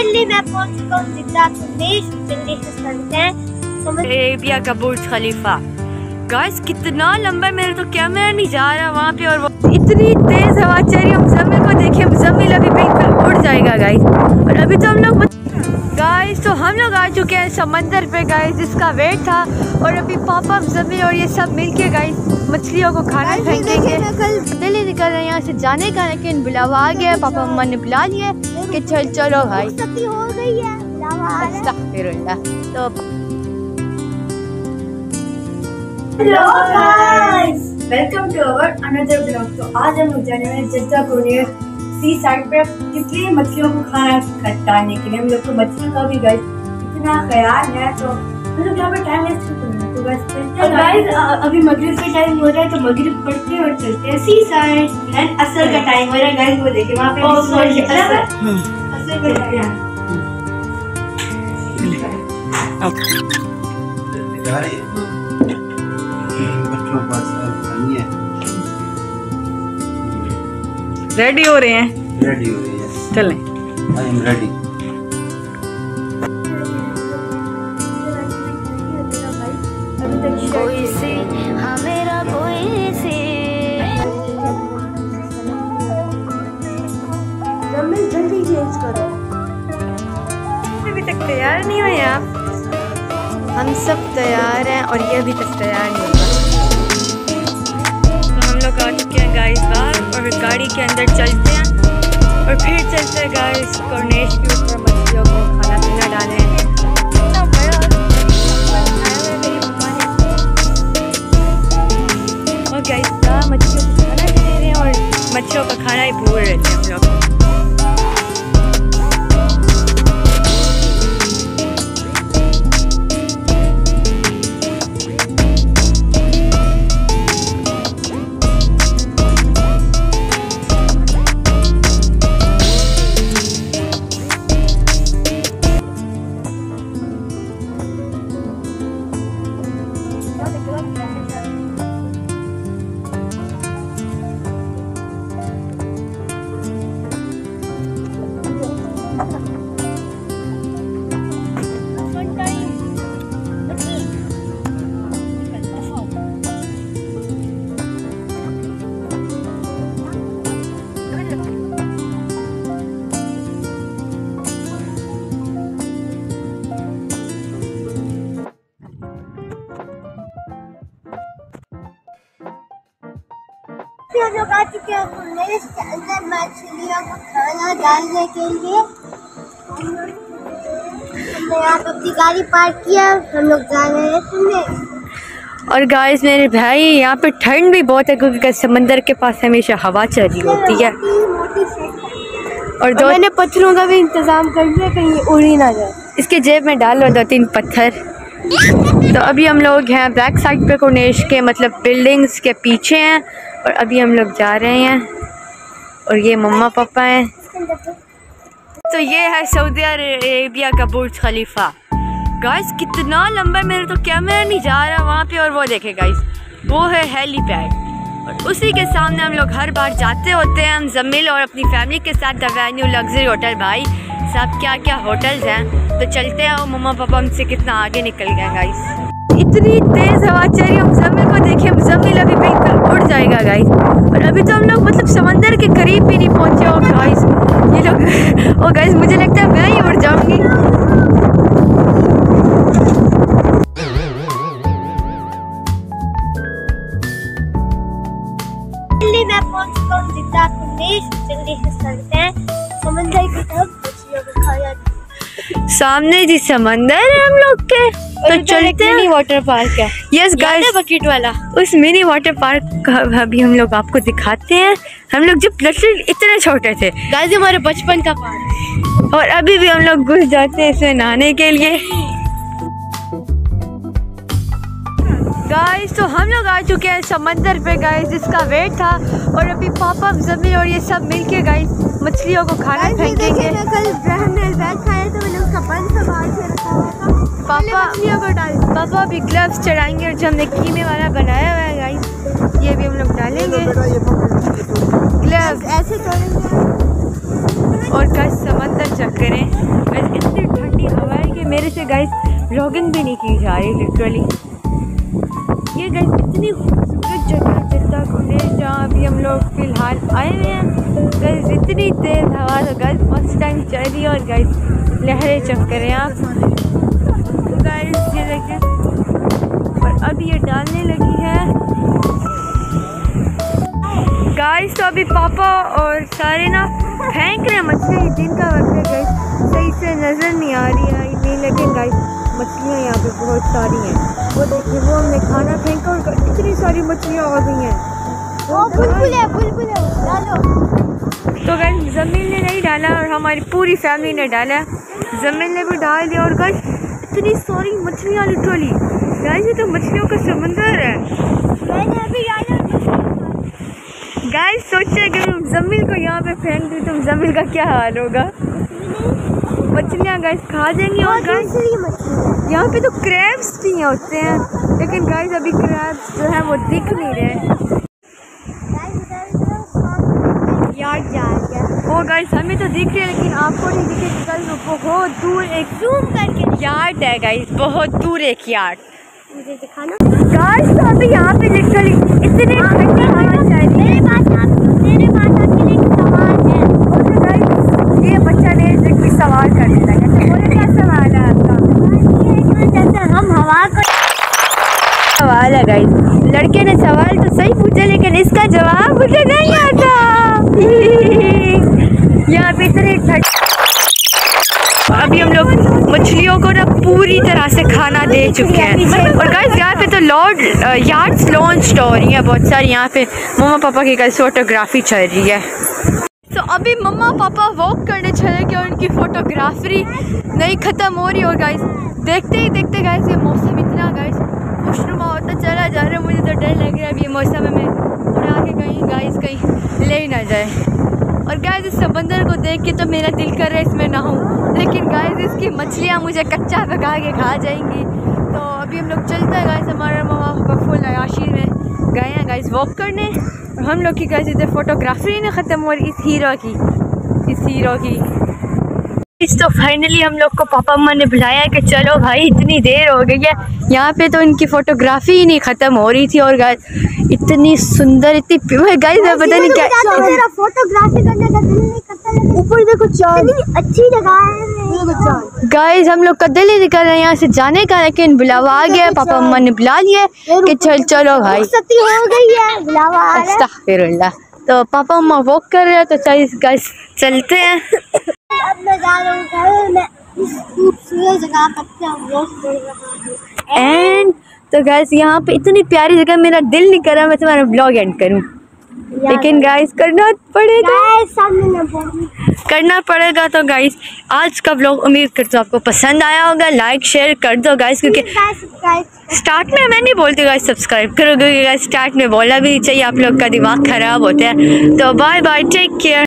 Finally मैं पहुँच चुका हूँ जिद्दा कुंदेश जल्दी से चलते हैं एबिया का बुर्ज खलीफा। गाइस कितना लंबा मेरा तो कैमरा नहीं जा रहा वहाँ पे और वो इतनी तेज हवा चल रही है। मुजम्मिल को देखिए मुजम्मिल अभी बिल्कुल उड़ जाएगा गाइस और अभी तो हम लोग गाइस तो हम लोग आ चुके हैं समंदर पे गाइस जिसका वेट था और अभी पापा मुजम्मिल और ये सब मिलके गाइस मछलियों को खाना फेंकेंगे दिल्ली निकल रहे हैं यहाँ से जाने का लेकिन बुलावा आ गया पापा मम्मा ने बुला लिया कि चल चलो भाई। हो गई है तो hello guys welcome to our another blog तो आज हम लोग जाने वाले जद्दा कोरियर सी साइड पे इसलिए मछलियों को खाना खटाने के लिए हम लोग को मछलियों का भी गए इतना ख्याल है तो हम लोग यहाँ पे टाइम वेस्ट क्यों करना तो बस चलते गाइस अभी मगरिब का टाइम हो रहा है तो मगरिब पढ़ते हैं और चलते हैं सी साइड एंड असर का टाइम हो रहा है गाइस वो देखिए वहाँ पे Oh, असर। असर। का टाइम बच्चों है। रेडी हो रहे हैं? रेडी हो रही है। चलें। आई एम रेडी हम सब तैयार हैं और ये अभी तक तैयार नहीं हुआ तो हम लोग आ चुके हैं गाइस बाहर और गाड़ी के अंदर चलते हैं। और फिर चलते हैं गाइस कॉर्नेश के ऊपर मछलियों को खाना पीना डालें है। और को खाना हैं और मच्छरों का खाना ही भूल रहे थे हम लोग आ चुके हैं अंदर मछलियों को खाना डालने के लिए। हमने यहाँ पे अपनी गाड़ी पार्क किया हम लोग जा रहे हैं और गाइस मेरे भाई यहाँ पे ठंड भी बहुत है क्योंकि समंदर के पास हमेशा हवा चल रही होती है। और दो मैंने पत्थरों का भी इंतज़ाम कर लिया कहीं उड़ ही ना जाए। इसके जेब में डाल लो दो तीन पत्थर। तो अभी हम लोग हैं बैक साइड पे कोनेश के मतलब बिल्डिंग्स के पीछे हैं। और अभी हम लोग जा रहे हैं और ये मम्मा पापा हैं। तो ये है सऊदी अरेबिया का बुर्ज खलीफा। गाइस कितना लंबा मेरा तो कैमरा नहीं जा रहा वहाँ पे और वो देखे गाइस वो है हेलीपैड। और उसी के सामने हम लोग हर बार जाते होते हैं, हम जमील और अपनी फैमिली के साथ द वेन्यू लग्जरी होटल, भाई, सब क्या क्या होटल्स हैं। तो चलते हैं, और मम्मा पापा हमसे कितना आगे निकल गए गाइस इतनी तेज हवा चल रही है मुजम्मिल को देखिए मुजम्मिल अभी बिल्कुल उड़ जाएगा गाइस और अभी तो हम लोग मतलब समंदर के करीब भी नहीं पहुँचे। हो गाइस ये लोग ओ गाइस मुझे लगता है मैं ही उड़ जाऊँगी। सामने जी समंदर है हम लोग के। तो चलते हैं। वाटर पार्क है। यस गाइस बकेट वाला? उस मिनी वाटर पार्क का अभी हम लोग आपको दिखाते हैं। हम लोग जब लिटिल इतने छोटे थे। गाइस हमारे बचपन का पार्क और अभी भी हम लोग घुस जाते हैं इसमें नहाने के लिए। गाइस तो हम लोग आ चुके हैं समंदर पे गाइस जिसका वेट था। और अभी पापा ज़मीन और ये सब मिलके गाइस मछलियों को खाना फेंकेंगे। मैं कल को डाल अभी ग्लव्स चढ़ाएँगे और जो हमने कीमे वाला बनाया हुआ है गाइस ये भी हम लोग डालेंगे। ग्लव्स ऐसे और गाइस समंदर चेक करें मेरे से गाइस व्लॉगिंग भी नहीं की जा रही लिटरली ये गाइस इतनी खूबसूरत जगह है जद्दा कुनेश जहाँ अभी हम लोग फ़िलहाल आए हुए हैं। गाइस इतनी तेज़ हवा तो गाइस फ़र्स्ट टाइम चल रही है और गाइस लहरें चमक रहे हैं। आप गाइस ये देखें और अब ये डालने लगी है। गाइस तो अभी पापा और सारे ना फेंक रहे हैं मछलियाँ दिन का वक्त है गाइस सही से नज़र नहीं आ रही है नहीं लेकिन गाइस मछलियाँ यहाँ पे बहुत सारी हैं। वो देखिए वो हमने खाना फेंका और इतनी सारी मछलियाँ आ गई हैं। ओ बुलबुल है बुलबुल है डालो। तो गाइस ज़मीन ने नहीं डाला और हमारी पूरी फैमिली ने डाला। ज़मीन ने भी डाल दिया और गाइस इतनी सारी मछलियाँ लिटरली गाइस ये तो मछलियों का समंदर है। गाइस सोचे अगर हम ज़मीन को यहाँ पे फेंक दी तो ज़मीन का क्या हाल होगा? मछलियाँ गाइस खा जाएँगी और गाइस यहाँ पे तो क्रैब्स भी होते हैं। लेकिन गाइस अभी क्रैब्स जो है वो दिख नहीं रहे यार जा वो गाइस हमें तो दिख रही है लेकिन आपको नहीं दिखे गाइस वो बहुत दूर एक जूम करके यार्ड है गाइस बहुत दूर एक यार्ड मुझे दिखाना। गाइस तो अभी यहाँ पे लिटरली इतने ठंडी हवा चल रही है मेरे पास आप मेरे पास आपके लिए सवाल है. और तो गाइस ये बच्चा ने एक सवाल करने लगा तो बोले क्या सवाल है आपका। जैसे हम हवा को सवाल है गाइस लड़के ने सवाल तो सही पूछा लेकिन इसका जवाब मुझे नहीं आता। यहाँ पे इतनी अभी हम लोग मछलियों को ना पूरी तरह से खाना दे चुके हैं। और गाइस यहाँ पे तो लॉर्ड यार्ड्स लॉन्च हो रही है बहुत सारी। यहाँ पे मम्मा पापा की गाइस फोटोग्राफी चल रही है। तो अभी मम्मा पापा वॉक करने चले गए उनकी फोटोग्राफी नहीं ख़त्म हो रही और गाइस देखते ही देखते गाइस ये मौसम इतना गाइस खुशनुमा होता चला जा रहा है। मुझे तो डर लग रहा है, अभी ये मौसम में उड़ा के कहीं गाइस कहीं ले ना जाए। और गाइस इस समंदर को देख के तो मेरा दिल कर रहा है इसमें ना हूँ लेकिन गाइस इसकी मछलियाँ मुझे कच्चा पका के खा जाएँगी। तो अभी हम लोग चलते हैं गाइस हमारा मामा पापा फुल में गए हैं गाइस वॉक करने। और हम लोग की गाइस इधर फोटोग्राफी नहीं ख़त्म हो रही इस हीरो की, इस हीरो की। इस तो फाइनली हम लोग को पापा अम्मा ने बुलाया कि चलो भाई इतनी देर हो गई है। यहाँ पे तो इनकी फोटोग्राफी ही नहीं ख़त्म हो रही थी और गाइस इतनी सुंदर इतनी गाइस मैं पता नहीं क्या तेरा फोटोग्राफी करने का दिल नहीं करता लेकिन ऊपर देखो चाँद। अच्छी जगह है। गाइस हम लोग कदल ही निकल रहे हैं यहाँ से जाने का लेकिन बुलावा आ गया पापा अम्मा ने बुला लिया है कि चल चलो भाई। हो गई है बुलावा आ रहा है। अस्तगफिरुल्लाह। तो पापा अम्मा वॉक कर रहे हैं तो चल गाइस चलते हैं। अब मैं जा रहा हूँ घर मैं इस खूबसूरत जगह पर कर रहा हूँ। एंड तो गाइस यहाँ पे इतनी प्यारी जगह मेरा दिल नहीं कर रहा मैं तुम्हारा ब्लॉग एंड करूँ। लेकिन गाइस करना पड़ेगा। करना पड़ेगा तो गाइस आज का ब्लॉग उम्मीद करता हूँ आपको पसंद आया होगा। लाइक शेयर कर दो गाइस क्योंकि स्टार्ट में मैं नहीं बोलती गाइस सब्सक्राइब करो क्योंकि गाइस स्टार्ट में बोला भी नहीं चाहिए। आप लोग का दिमाग ख़राब होता है। तो बाय बाय टेक केयर